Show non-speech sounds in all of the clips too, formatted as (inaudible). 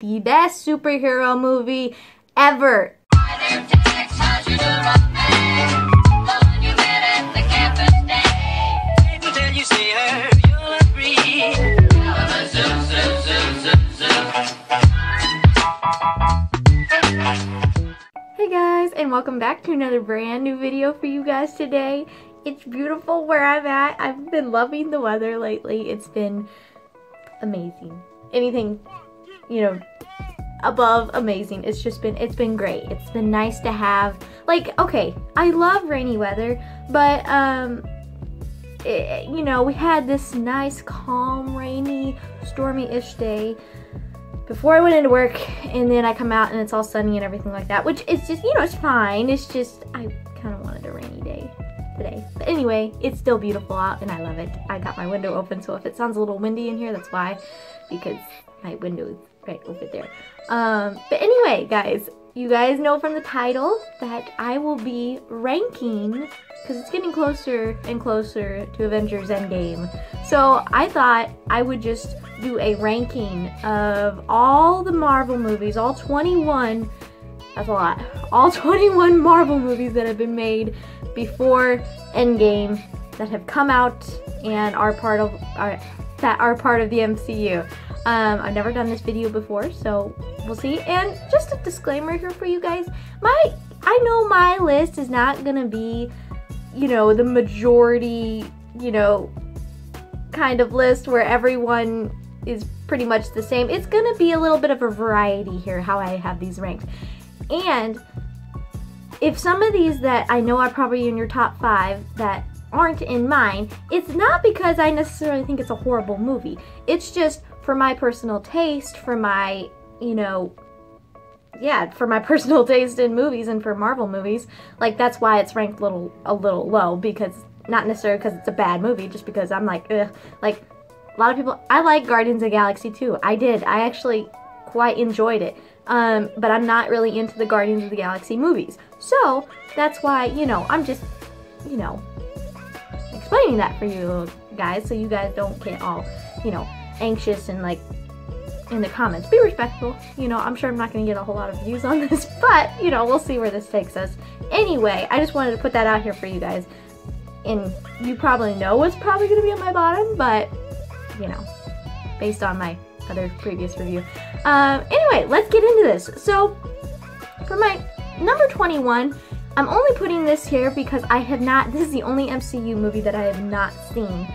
the best superhero movie ever. Hey guys, and welcome back to another brand new video for you guys today. It's beautiful where I'm at. I've been loving the weather lately. It's been amazing. Anything, you know, above amazing. It's just been, it's been great. It's been nice to have, like, okay, I love rainy weather, but, um, it, you know, we had this nice, calm, rainy, stormy-ish day before I went into work, and then I come out and it's all sunny and everything like that, which is just, you know, it's fine. It's just, I kind of wanted a rainy day today. But anyway, it's still beautiful out and I love it. I got my window open, so if it sounds a little windy in here, that's why, because my window is right over there. Um, but anyway, guys, you guys know from the title that I will be ranking because it's getting closer and closer to Avengers Endgame. So I thought I would just do a ranking of all the Marvel movies, all 21, that's a lot, (laughs) all 21 Marvel movies that have been made before Endgame that have come out and are part of are, that are part of the MCU. Um, I've never done this video before, so we'll see. And just a disclaimer here for you guys. My I know my list is not gonna be, you know, the majority, you know, kind of list where everyone is pretty much the same. It's gonna be a little bit of a variety here how I have these ranked. And if some of these that I know are probably in your top five that aren't in mine, it's not because I necessarily think it's a horrible movie. It's just for my personal taste, for my, you know, yeah, for my (laughs) personal taste in movies and for Marvel movies, like that's why it's ranked little a little low because not necessarily because it's a bad movie, just because I'm like, ugh, like a lot of people. I like Guardians of the Galaxy too. I did. I actually quite enjoyed it. Um, but I'm not really into the Guardians of the Galaxy movies. So that's why, you know, I'm just, you know, explaining that for you guys so you guys don't get all, you know, anxious and like in the comments. Be respectful. You know, I'm sure I'm not going to get a whole lot of views on (laughs) this, but, you know, we'll see where this takes us. Anyway, I just wanted to put that out here for you guys. And you probably know what's probably going to be on my bottom, but, you know, based on my other previous review. Um, anyway, let's get into this. So, for my number 21, I'm only putting this here because I have not, this is the only MCU movie that I have not seen.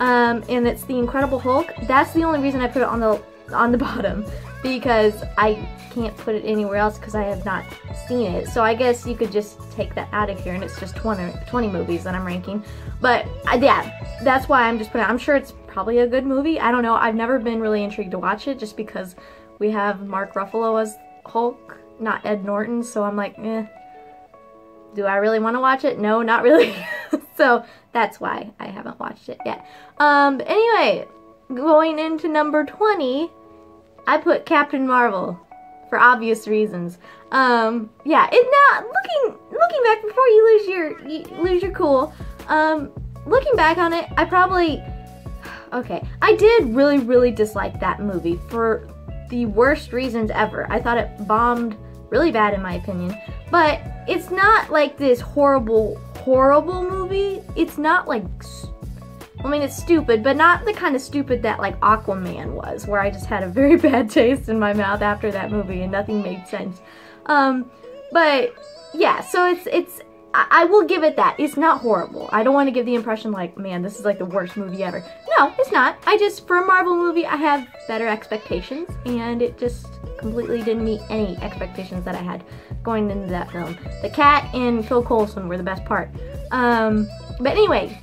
Um, and it's The Incredible Hulk. That's the only reason I put it on the on the (laughs) bottom because I can't put it anywhere else because I have not seen it. So I guess you could just take that out of here and it's just 20, 20 movies that I'm ranking. But uh, yeah, that's why I'm just putting I'm sure it's probably a good movie. I don't know. I've never been really intrigued to watch it just because we have Mark Ruffalo as Hulk, not Ed Norton. So I'm like, eh. Do I really want to watch it? No, not really. (laughs) so that's why I haven't watched it yet. Um, anyway, going into number 20, I put Captain Marvel for obvious reasons. Um, yeah, it now looking looking back before you lose your you lose your cool. Um, looking back on it, I probably okay. I did really really dislike that movie for the worst reasons ever. I thought it bombed really bad in my opinion. But it's not like this horrible horrible movie. It's not like I mean, it's stupid, but not the kind of stupid that like Aquaman was, where I just had a very (laughs) bad taste in my mouth after that movie and nothing made sense. Um, but yeah, so it's it's I, I will give it that. It's not horrible. I don't want to give the impression like, man, this is like the worst movie ever. No, it's not. I just for a Marvel movie, I have better expectations, and it just completely didn't meet any expectations that I had going into that film. The cat and Phil Coulson were the best part. Um, but anyway,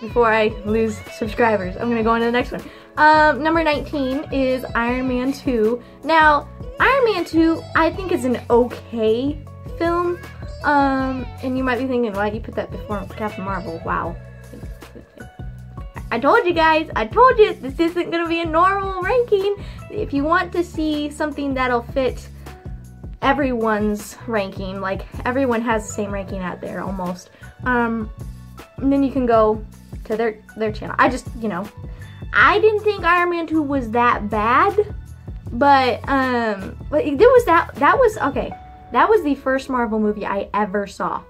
before I lose subscribers. I'm gonna go on to the next one. Um, number 19 is Iron Man 2. Now, Iron Man 2, I think is an okay film. Um, and you might be thinking, why you put that before Captain Marvel? Wow. I told you guys, I told you this isn't gonna be a normal ranking. If you want to see something that'll fit everyone's ranking, like everyone has the same ranking out there almost, um, then you can go to their their channel. I just, you know, I didn't think Iron Man 2 was that bad. But um, but there was that. That was okay. That was the first Marvel movie I ever saw.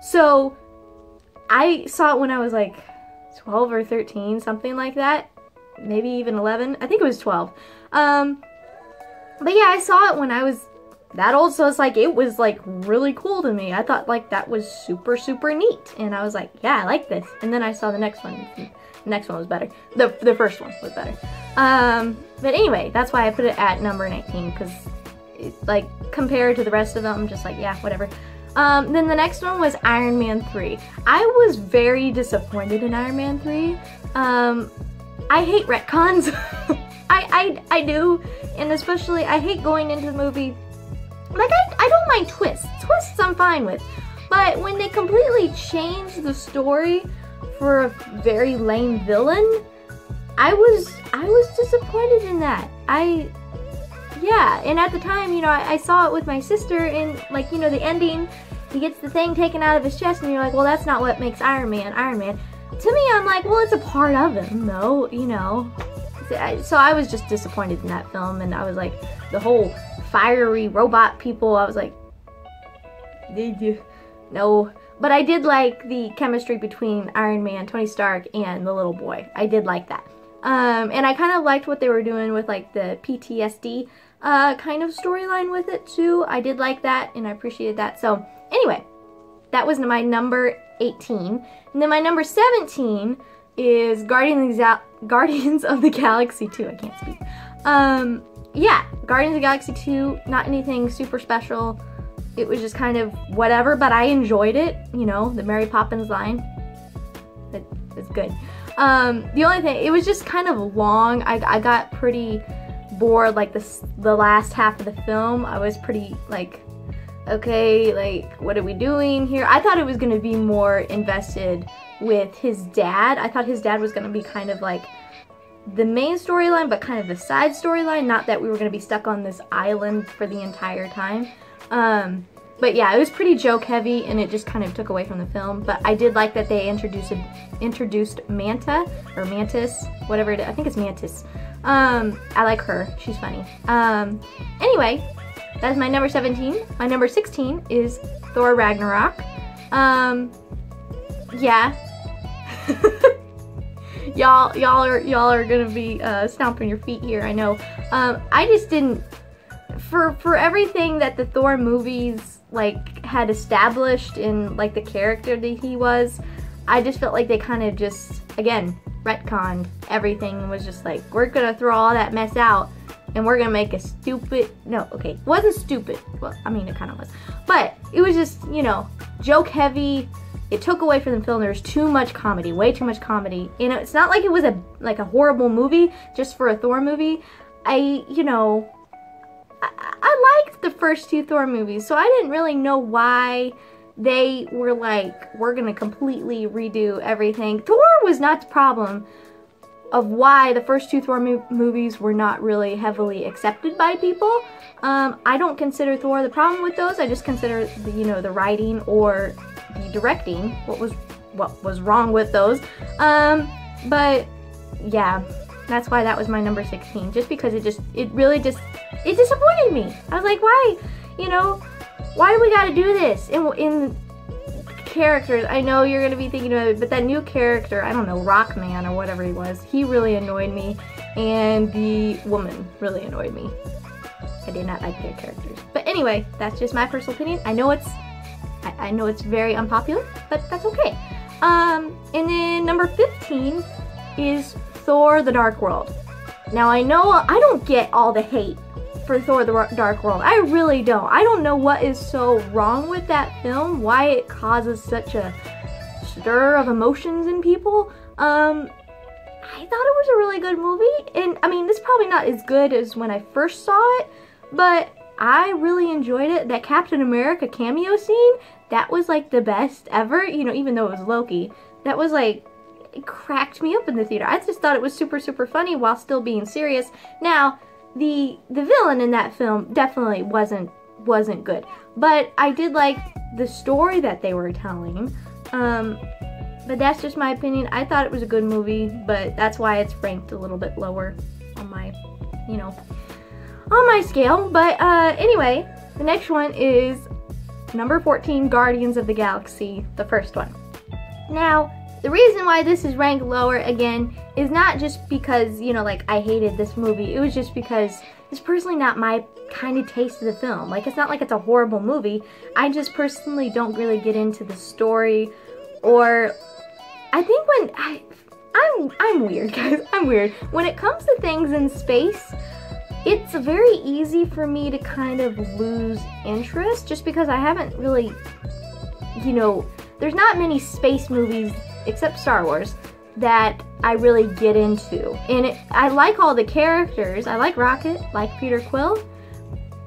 So I saw it when I was like 12 or 13, something like that. Maybe even 11. I think it was 12. Um, but yeah, I saw it when I was that also so it's like it was like really cool to me. I thought like that was super super neat, and I was like, yeah, I like this. And then I saw the next one. The next one was better. The the first one was better. Um, but anyway, that's why I put it at number 19 because like compared to the rest of them, I'm just like yeah, whatever. Um, then the next one was Iron Man 3. I was very disappointed in Iron Man 3. Um, I hate retcons. (laughs) I, I, I do, and especially I hate going into the movie like, I, I don't mind twists. Twists I'm fine with. But when they completely change the story for a very lame villain, I was I was disappointed in that. I yeah, and at the time, you know, I, I, saw it with my sister and like, you know, the ending, he gets the thing taken out of his chest and you're like, well, that's not what makes Iron Man Iron Man. To me, I'm like, well, it's a part of him, though, you know. So I was just disappointed in that film and I was like, the whole fiery robot people. I was like, no. But I did like the chemistry between Iron Man, Tony Stark, and the little boy. I did like that. Um, and I kind of liked what they were doing with like the PTSD uh, kind of storyline with it too. I did like that and I appreciated that. So anyway, that was my number 18. And then my number 17 is Guardians (laughs) Guardians of the Galaxy 2. I can't speak. Um, yeah, Guardians of the Galaxy 2, not anything super special. It was just kind of whatever, but I enjoyed it. You know, the Mary Poppins line. It, it's good. Um, the only thing, it was just kind of long. I, I got pretty bored, like the, the last half of the film. I was pretty, like, okay, like, what are we doing here? I thought it was going to be more invested with his dad. I thought his dad was going to be kind of like the main storyline, but kind of the side storyline. Not that we were going to be stuck on this island for the entire time. Um, but yeah, it was pretty joke heavy and it just kind of took away from the film. But I did like that they introduced introduced Manta or Mantis, whatever it is. I think it's Mantis. Um, I like her. She's funny. Um, anyway, that's my number 17. My number 16 is Thor Ragnarok. Um, yeah. (laughs) y'all y'all are y'all are gonna be uh, stomping your feet here. I know. Um, I just didn't for for everything that the Thor movies like had established in like the character that he was. I just felt like they kind of just again retconned everything was just like we're gonna throw all that mess out and we're gonna make a stupid no okay wasn't stupid well i mean it kind of was but it was just you know joke heavy it took away from the film. There was too much comedy, way too much comedy. You know, it's not like it was a like a horrible movie just for a Thor movie. I, you know, I, I liked the first two Thor movies, so I didn't really know why they were like, we're gonna completely redo everything. Thor was not the problem of why the first two Thor mo movies were not really heavily accepted by people. Um, I don't consider Thor the problem with those. I just consider the, you know, the writing or the directing, what was what was wrong with those. Um, but yeah, that's why that was my number 16. Just because it just, it really just, it disappointed me. I was like, why, you know, why do we gotta do this? In, in characters, I know you're gonna be thinking about it, but that new character, I don't know, Rockman or whatever he was, he really annoyed me. And the woman really annoyed me. I did not like their characters. But anyway, that's just my personal opinion. I know it's I, I know it's very unpopular, but that's okay. Um, and then number 15 is Thor the Dark World. Now I know I don't get all the hate for Thor the Dark World. I really don't. I don't know what is so wrong with that film, why it causes such a stir of emotions in people. Um, I thought it was a really good movie, and I mean, this is probably not as good as when I first saw it, but I really enjoyed it. That Captain America cameo scene, that was like the best ever, you know, even though it was Loki. That was like, it cracked me up in the theater. I just thought it was super, super funny while still being serious. Now, the the villain in that film definitely wasn't wasn't good. But I did like the story that they were telling. Um, but that's just my opinion. I thought it was a good movie, but that's why it's ranked a little bit lower on my, you know, on my scale. But uh, anyway, the next one is number 14, Guardians of the Galaxy, the first one. Now, the reason why this is ranked lower again is not just because, you know, like I hated this movie. It was just because it's personally not my kind of taste of the film. Like it's not like it's a horrible movie. I just personally don't really get into the story or I think when I I'm I'm weird, (laughs) guys. I'm weird. When it comes to things in space, it's very easy for me to kind of lose interest just because I haven't really you know, there's not many space movies except Star Wars, that I really get into. And it, I like all the characters. I like Rocket, like Peter Quill.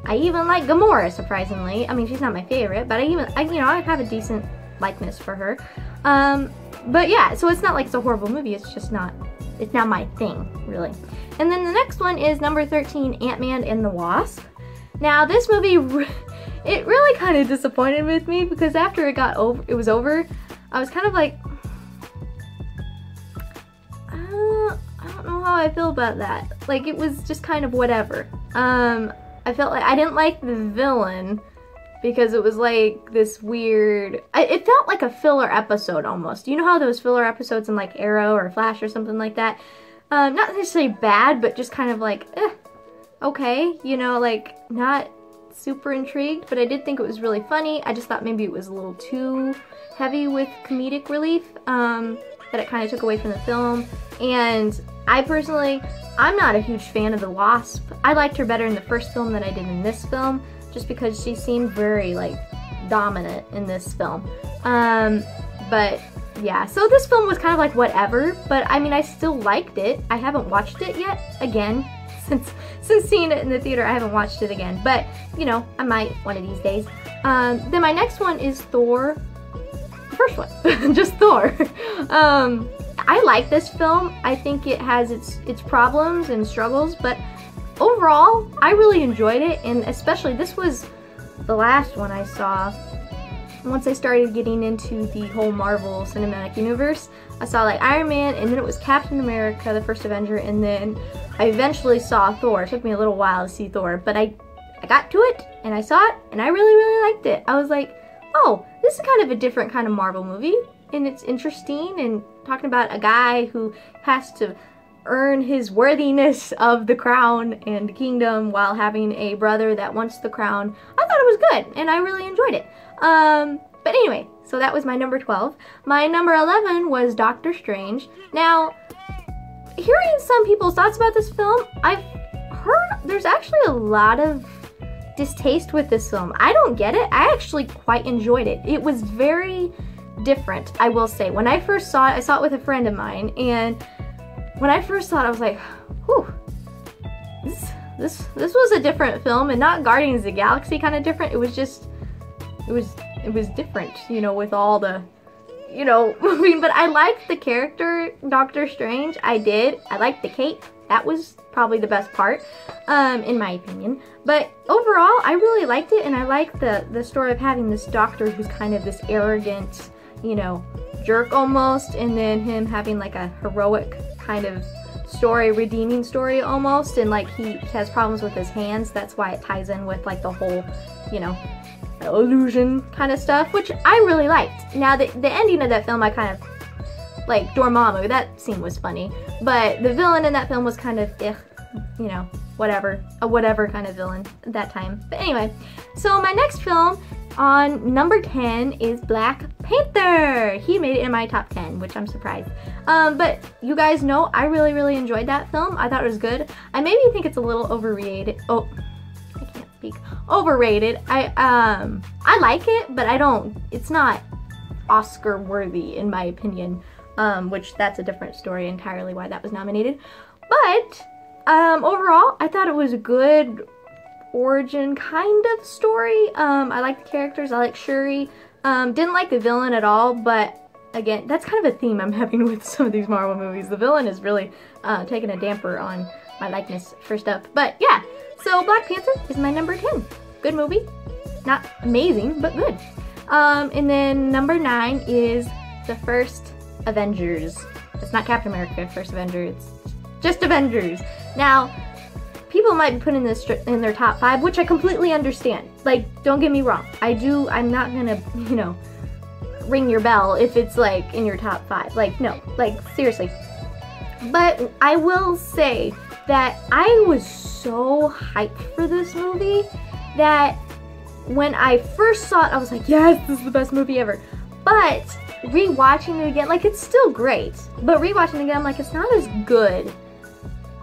I even like Gamora, surprisingly. I mean, she's not my favorite, but I even, I, you know, I have a decent likeness for her. Um, but yeah, so it's not like it's a horrible movie. It's just not, it's not my thing, really. And then the next one is number 13, Ant-Man and the Wasp. Now, this movie, (laughs) it really kind of disappointed with me because after it got over, it was over, I was kind of like, how I feel about that. Like, it was just kind of whatever. Um, I felt like I didn't like the villain because it was like this weird I, it felt like a filler episode almost you know how those filler episodes in like arrow or flash or something like that um, not necessarily bad but just kind of like eh, okay you know like not super intrigued but i did think it was really funny i just thought maybe it was a little too heavy with comedic relief um, that it kind of took away from the film and I personally, I'm not a huge fan of the Wasp. I liked her better in the first film than I did in this film, just because she seemed very, like, dominant in this film. Um, but, yeah, so this film was kind of like whatever, but I mean, I still liked it. I haven't watched it yet, again, (laughs) since since seeing it in the theater, I haven't watched it again. But, you know, I might one of these days. Um, then my next one is Thor. The first one, (laughs) just Thor. (laughs) um, I like this film. I think it has its its problems and struggles, but overall, I really enjoyed it, and especially this was the last one I saw. Once I started getting into the whole Marvel Cinematic Universe, I saw like Iron Man, and then it was Captain America, the first Avenger, and then I eventually saw Thor. It took me a little while to see Thor, but I, I got to it, and I saw it, and I really, really liked it. I was like, oh, this is kind of a different kind of Marvel movie and it's interesting and talking about a guy who has to earn his worthiness of the crown and kingdom while having a brother that wants the crown. I thought it was good and I really enjoyed it. Um, but anyway, so that was my number 12. My number 11 was Doctor Strange. Now, hearing some people's thoughts about this film, I've heard there's actually a lot of distaste with this film. I don't get it. I actually quite enjoyed it. It was very different, I will say. When I first saw it, I saw it with a friend of mine, and when I first saw it, I was like, whew, this, this, this was a different film, and not Guardians of the Galaxy kind of different. It was just, it was, it was different, you know, with all the, you know, (laughs) moving. But I liked the character, Doctor Strange. I did. I liked the cape. That was probably the best part, um, in my opinion. But overall, I really liked it, and I liked the, the story of having this doctor who's kind of this arrogant, you know, jerk almost, and then him having like a heroic kind of story, redeeming story almost, and like he has problems with his hands. That's why it ties in with like the whole, you know, illusion kind of stuff, which I really liked. Now, the, the ending of that film, I kind of like Dormammu, that scene was funny, but the villain in that film was kind of, eh, you know, whatever, a whatever kind of villain that time. But anyway, so my next film on number 10 is Black Panther. He made it in my top 10, which I'm surprised. Um, but you guys know I really, really enjoyed that film. I thought it was good. I maybe think it's a little overrated. Oh, I can't speak. Overrated. I um I like it, but I don't. It's not Oscar worthy in my opinion. Um, which that's a different story entirely why that was nominated. But um, overall, I thought it was a good origin kind of story. Um, I like the characters. I like Shuri. Um, didn't like the villain at all, but again, that's kind of a theme I'm (laughs) having with some of these Marvel movies. The villain is really uh, taking a damper on my likeness for stuff. But yeah, so Black Panther is my number 10. Good movie. Not amazing, but good. Um, and then number 9 is the first Avengers. It's not Captain America, First Avenger, it's just Avengers. Now, people might be putting this in their top five, which I completely understand. Like, don't get me wrong. I do, I'm not gonna, (laughs) you know, ring your bell if it's like in your top five. Like, no, like, seriously. But I will say that I was so hyped for this movie that when I first saw it, I was like, yes, this is the best movie ever. But rewatching it again, like, it's still great. But rewatching it again, I'm like, it's not as good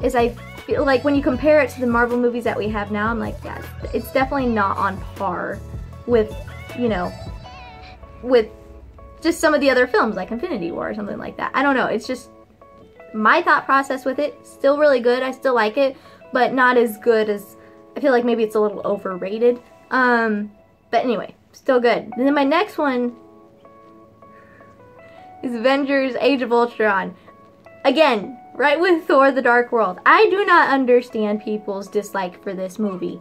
as I feel like when you compare it to the Marvel movies that we have now, I'm like, yeah, it's definitely not on par with, you know, with just some of the other films like Infinity War or something like that. I don't know. It's just my thought process with it. Still really good. I still like it, but not as good as I feel like maybe it's a little overrated. Um, but anyway, still good. And then my next one is Avengers Age of Ultron. Again, right with Thor the Dark World. I do not understand people's dislike for this movie.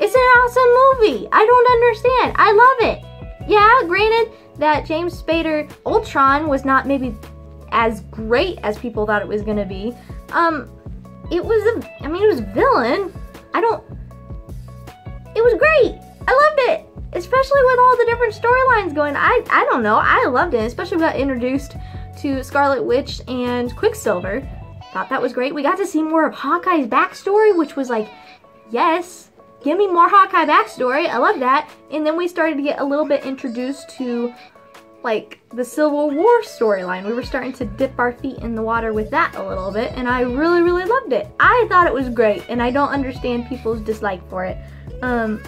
It's an awesome movie. I don't understand. I love it. Yeah, granted that James Spader Ultron was not maybe as great as people thought it was gonna be. Um, it was a, I mean, it was villain. I don't, it was great. I loved it, especially with all the different storylines going. I, I don't know, I loved it, especially we got introduced to Scarlet Witch and Quicksilver. Thought that was great. We got to see more of Hawkeye's backstory, which was like, yes, give me more Hawkeye backstory. I love that. And then we started to get a little bit introduced to like the Civil War storyline. We were starting to dip our feet in the water with that a little bit, and I really, really loved it. I thought it was great, and I don't understand people's dislike for it. Um,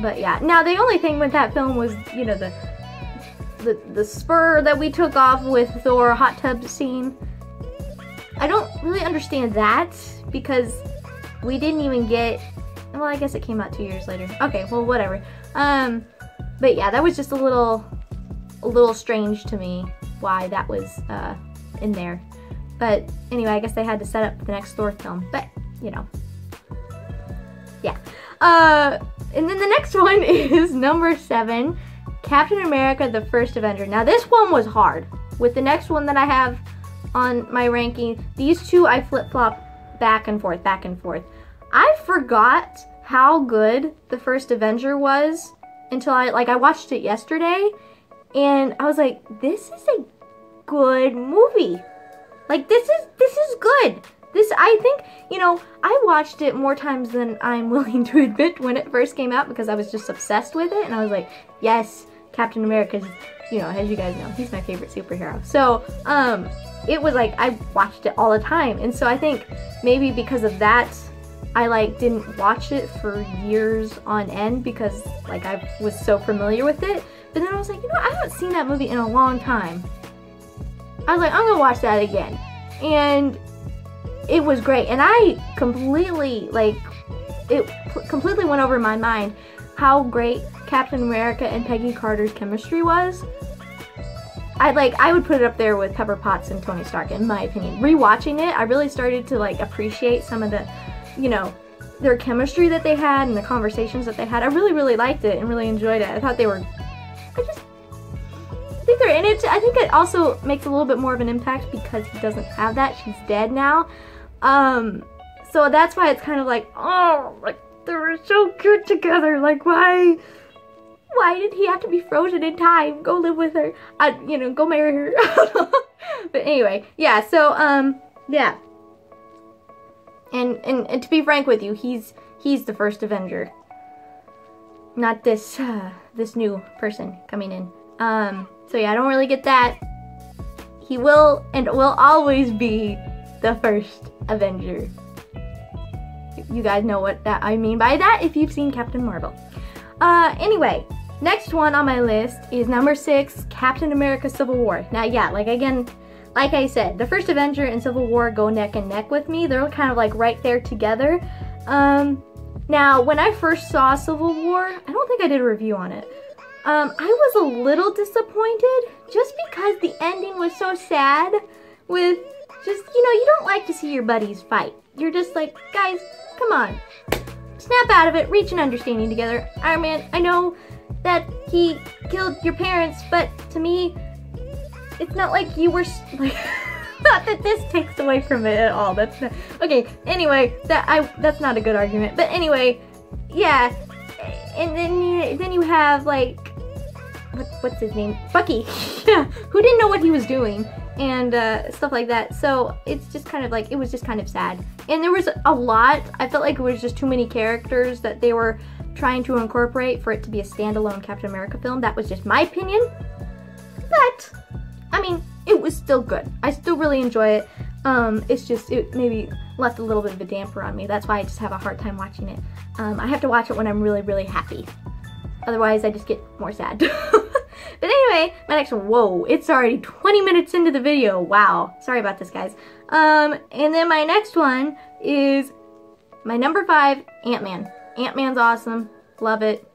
but yeah, now the only thing with that film was, you know, the the, the spur that we took off with Thor hot tub scene. I don't really understand that because we didn't even get, well, I guess it came out two years later. Okay, well, whatever. Um, but yeah, that was just a little a little strange to me why that was uh, in there. But anyway, I guess they had to set up the next Thor film. But, you know. Yeah. Uh, and then the next (laughs) one is number seven, Captain America, the First Avenger. Now this one was hard. With the next one that I have on my ranking, these two I flip-flop back and forth, back and forth. I forgot how good the first Avenger was until I, like, I watched it yesterday and I was like, this is a good movie. Like this is this is good. This I think, you know, I watched it more times than I'm (laughs) willing to admit when it first came out because I was just obsessed with it and I was like, yes, Captain America's, you know, as you guys know, he's my favorite superhero. So, um it was like I watched it all the time. And so I think maybe because of that I like didn't watch it for years on end because like I was so familiar with it. But then I was like, you know, I haven't seen that movie in a long time. I was like, I'm gonna watch that again. And it was great. And I completely, like, it completely went over my mind how great Captain America and Peggy Carter's chemistry was. I like I would put it up there with Pepper Potts and Tony Stark in my opinion. Rewatching it, I really started to like appreciate some of the, you know, their chemistry that they had and the conversations that they had. I really really liked it and really enjoyed it. I thought they were I just I think they're in it. I think it also makes a little bit more of an impact because he doesn't have that. She's dead now. Um, so that's why it's kind of like, oh, like they were so good together. Like why, why did he have to be frozen in time? Go live with her. I, you know, go marry her. (laughs) but anyway, yeah. So um, yeah. And, and and to be frank with you, he's he's the first Avenger not this uh, this new person coming in. Um, so yeah, I don't really get that. He will and will always be the first Avenger. You guys know what that I mean by that if you've seen Captain Marvel. Uh, anyway, next one on my list is number six, Captain America Civil War. Now, yeah, like again, like I said, the first Avenger and Civil War go neck and neck with me. They're kind of like right there together. Um, now, when I first saw Civil War, I don't think I did a review on it. Um, I was a little disappointed just because the ending was so sad with just, you know, you don't like to see your buddies fight. You're just like, guys, come on. Snap out of it, reach an understanding together. Iron Man, I know that he killed your parents, but to me, it's not like you were, like, (laughs) not that this takes away from it at all. That's not, okay. Anyway, that I that's not a good argument. But anyway, yeah. And then you, then you have like what, what's his name? Bucky. (laughs) who didn't know what he was doing and uh, stuff like that. So it's just kind of like, it was just kind of sad. And there was a lot, I felt like it was just too many characters that they were trying to incorporate for it to be a standalone Captain America film. That was just my opinion. But, I mean, it was still good. I still really enjoy it. Um, it's just, it maybe left a little bit of a damper on me. That's why I just have a hard time watching it. Um, I have to watch it when I'm really, really happy. Otherwise, I just get more sad. (laughs) (laughs) but anyway, my next one, whoa, it's already 20 minutes into the video. Wow. Sorry about this, guys. Um, and then my next one is my number five, Ant-Man. Ant-Man's awesome. Love it.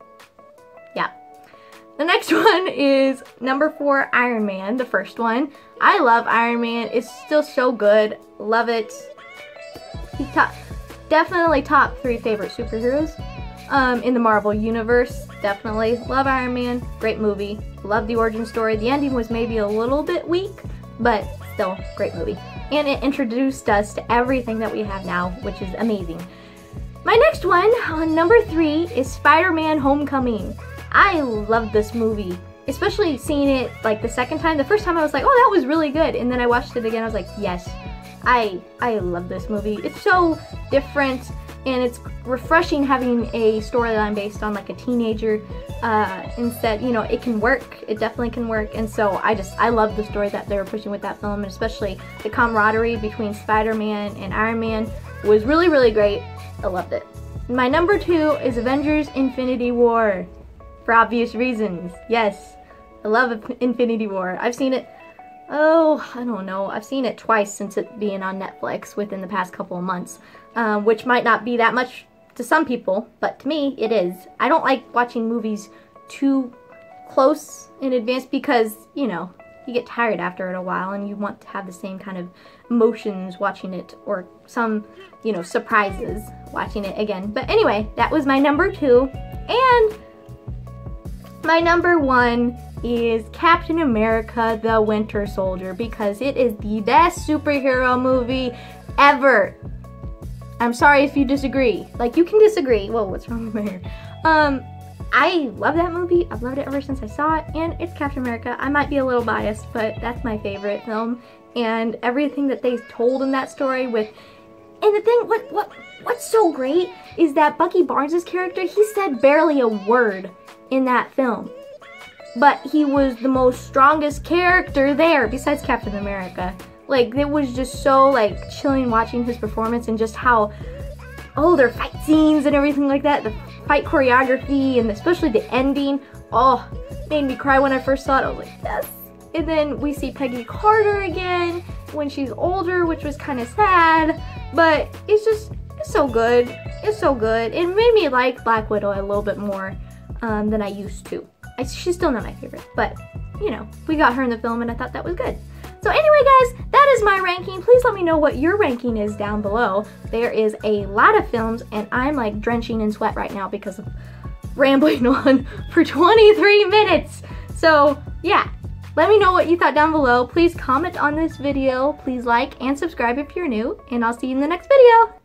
Yeah. The next (laughs) one is number four, Iron Man, the first one. I love Iron Man. It's still so good. Love it. He's top, definitely top three favorite superheroes um, in the Marvel Universe. Definitely. Love Iron Man. Great movie. Love the origin story. The ending was maybe a little bit weak, but still, great movie. And it introduced us to everything that we have now, which is amazing. My next one, on number three, is Spider-Man Homecoming. I love this movie, especially seeing it like the second time. The first time I was like, oh, that was really good. And then I watched it again, I was like, yes, I, I love this movie. It's so different and it's refreshing having a storyline based on like a teenager uh, instead you know it can work. It definitely can work. And so I just I love the story that they were pushing with that film and especially the camaraderie between Spider-Man and Iron Man was really really great. I loved it. My number two is Avengers Infinity War for obvious reasons. Yes I love Infinity War. I've seen it oh, I don't know. I've seen it twice since it being on Netflix within the past couple of months, um, which might not be that much to some people, but to me, it is. I don't like watching movies too close in advance because, you know, you get tired after it a while and you want to have the same kind of emotions watching it or some, you know, surprises watching it again. But anyway, that was my number two. And my number one is Captain America the Winter Soldier because it is the best superhero movie ever. I'm sorry if you disagree. Like, you can disagree. Whoa, what's wrong with my hair? Um, I love that movie. I've loved it ever since I saw it, and it's Captain America. I might be a little biased, but that's my favorite film. And everything that they told in that story with, and the thing, what, what, what's so great is that Bucky Barnes' character, he said barely a word in that film but he was the most strongest character there besides Captain America. Like it was just so like chilling watching his performance and just how oh their fight scenes and everything like that, the fight choreography and especially the ending, oh made me cry when I first saw it. I was like yes. And then we see Peggy Carter again when she's older, which was kind of sad, but it's just it's so good. It's so good. It made me like Black Widow a little bit more um, than I used to. I, she's still not my favorite, but you know, we got her in the film and I thought that was good. So anyway, guys, that is my ranking. Please let me know what your ranking is down below. There is a lot of films and I'm like drenching in sweat right now because of rambling (laughs) on for 23 minutes. So yeah, let me know what you thought down below. Please comment on this video. Please like and subscribe if you're new and I'll see you in the next video.